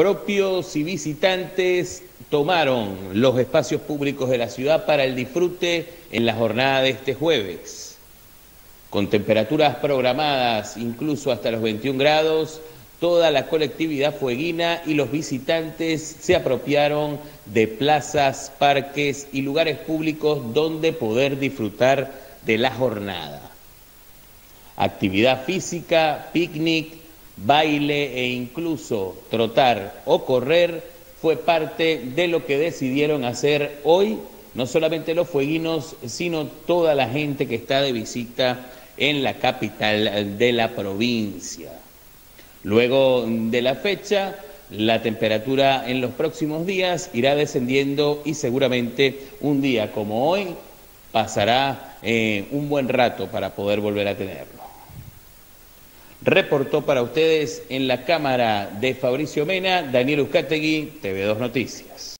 Propios y visitantes tomaron los espacios públicos de la ciudad para el disfrute en la jornada de este jueves. Con temperaturas programadas incluso hasta los 21 grados, toda la colectividad fueguina y los visitantes se apropiaron de plazas, parques y lugares públicos donde poder disfrutar de la jornada. Actividad física, picnic, baile e incluso trotar o correr fue parte de lo que decidieron hacer hoy, no solamente los fueguinos, sino toda la gente que está de visita en la capital de la provincia. Luego de la fecha, la temperatura en los próximos días irá descendiendo y seguramente un día como hoy pasará eh, un buen rato para poder volver a tenerlo. Reportó para ustedes en la cámara de Fabricio Mena, Daniel Uzcategui, TV2 Noticias.